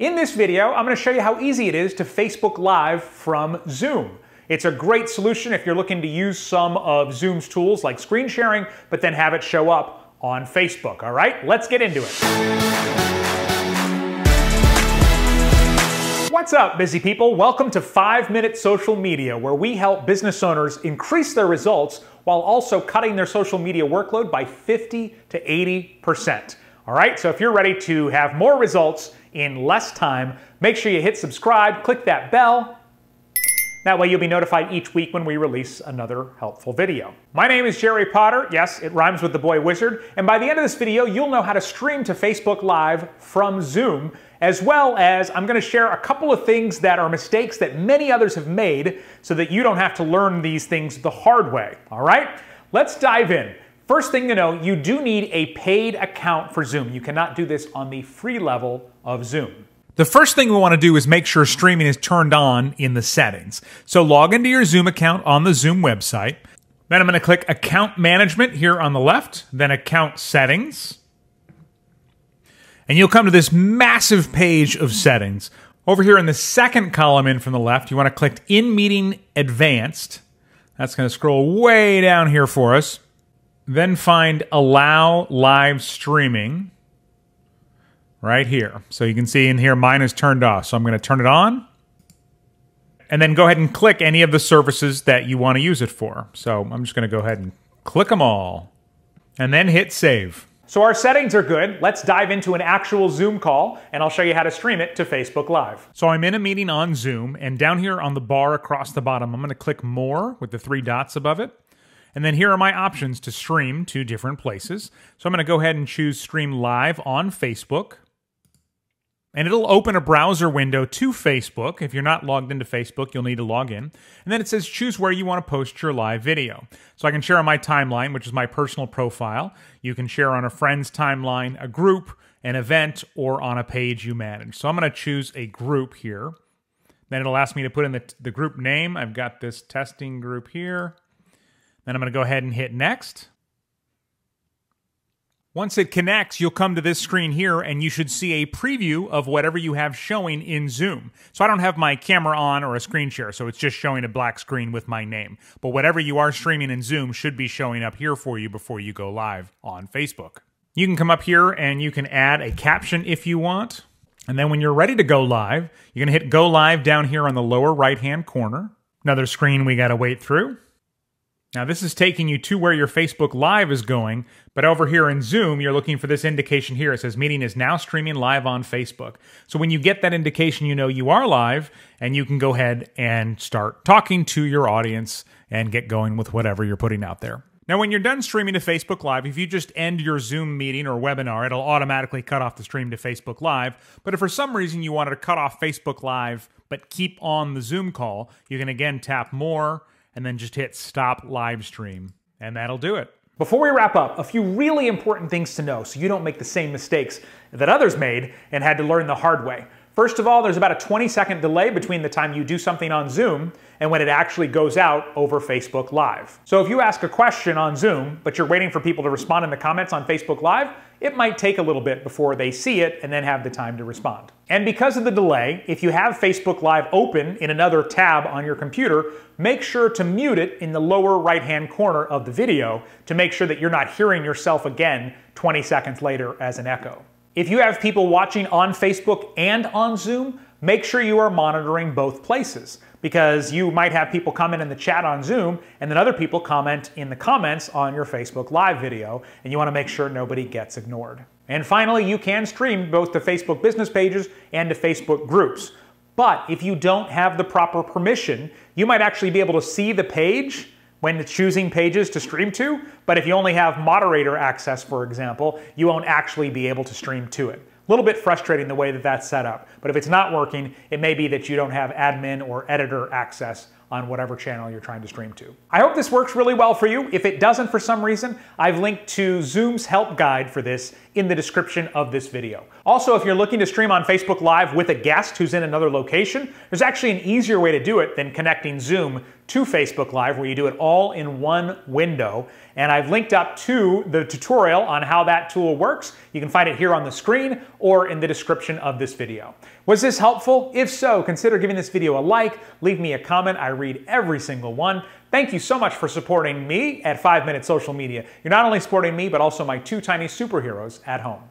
In this video, I'm going to show you how easy it is to Facebook Live from Zoom. It's a great solution if you're looking to use some of Zoom's tools like screen sharing, but then have it show up on Facebook. All right, let's get into it. What's up, busy people? Welcome to 5 Minute Social Media, where we help business owners increase their results while also cutting their social media workload by 50 to 80%. All right, so if you're ready to have more results in less time, make sure you hit subscribe, click that bell, that way you'll be notified each week when we release another helpful video. My name is Jerry Potter. Yes, it rhymes with the boy wizard. And by the end of this video, you'll know how to stream to Facebook Live from Zoom, as well as I'm gonna share a couple of things that are mistakes that many others have made so that you don't have to learn these things the hard way, all right? Let's dive in. First thing to know, you do need a paid account for Zoom. You cannot do this on the free level of Zoom. The first thing we want to do is make sure streaming is turned on in the settings. So log into your Zoom account on the Zoom website. Then I'm going to click Account Management here on the left, then Account Settings. And you'll come to this massive page of settings. Over here in the second column in from the left, you want to click In Meeting Advanced. That's going to scroll way down here for us. Then find Allow Live Streaming right here. So you can see in here mine is turned off. So I'm going to turn it on. And then go ahead and click any of the services that you want to use it for. So I'm just going to go ahead and click them all. And then hit save. So our settings are good. Let's dive into an actual Zoom call and I'll show you how to stream it to Facebook Live. So I'm in a meeting on Zoom and down here on the bar across the bottom, I'm going to click more with the three dots above it. And then here are my options to stream to different places. So I'm going to go ahead and choose stream live on Facebook and it'll open a browser window to Facebook. If you're not logged into Facebook, you'll need to log in. And then it says choose where you want to post your live video. So I can share on my timeline, which is my personal profile. You can share on a friend's timeline, a group, an event, or on a page you manage. So I'm going to choose a group here. Then it'll ask me to put in the, the group name. I've got this testing group here. Then I'm going to go ahead and hit next. Once it connects, you'll come to this screen here and you should see a preview of whatever you have showing in Zoom. So I don't have my camera on or a screen share, so it's just showing a black screen with my name. But whatever you are streaming in Zoom should be showing up here for you before you go live on Facebook. You can come up here and you can add a caption if you want. And then when you're ready to go live, you're to hit go live down here on the lower right hand corner. Another screen we got to wait through. Now this is taking you to where your Facebook Live is going, but over here in Zoom, you're looking for this indication here. It says meeting is now streaming live on Facebook. So when you get that indication, you know you are live and you can go ahead and start talking to your audience and get going with whatever you're putting out there. Now, when you're done streaming to Facebook Live, if you just end your Zoom meeting or webinar, it'll automatically cut off the stream to Facebook Live. But if for some reason you wanted to cut off Facebook Live but keep on the Zoom call, you can again tap more and then just hit stop live stream, and that'll do it. Before we wrap up, a few really important things to know so you don't make the same mistakes that others made and had to learn the hard way. First of all, there's about a 20 second delay between the time you do something on Zoom and when it actually goes out over Facebook Live. So if you ask a question on Zoom, but you're waiting for people to respond in the comments on Facebook Live, it might take a little bit before they see it and then have the time to respond. And because of the delay, if you have Facebook Live open in another tab on your computer, make sure to mute it in the lower right-hand corner of the video to make sure that you're not hearing yourself again 20 seconds later as an echo. If you have people watching on Facebook and on Zoom, make sure you are monitoring both places because you might have people comment in the chat on Zoom and then other people comment in the comments on your Facebook Live video, and you want to make sure nobody gets ignored. And finally, you can stream both to Facebook business pages and to Facebook groups. But if you don't have the proper permission, you might actually be able to see the page when choosing pages to stream to, but if you only have moderator access, for example, you won't actually be able to stream to it. A little bit frustrating the way that that's set up, but if it's not working, it may be that you don't have admin or editor access on whatever channel you're trying to stream to. I hope this works really well for you. If it doesn't for some reason, I've linked to Zoom's help guide for this in the description of this video. Also, if you're looking to stream on Facebook Live with a guest who's in another location, there's actually an easier way to do it than connecting Zoom to Facebook Live where you do it all in one window. And I've linked up to the tutorial on how that tool works. You can find it here on the screen or in the description of this video. Was this helpful? If so, consider giving this video a like, leave me a comment. I read every single one. Thank you so much for supporting me at 5 Minute Social Media. You're not only supporting me, but also my two tiny superheroes at home.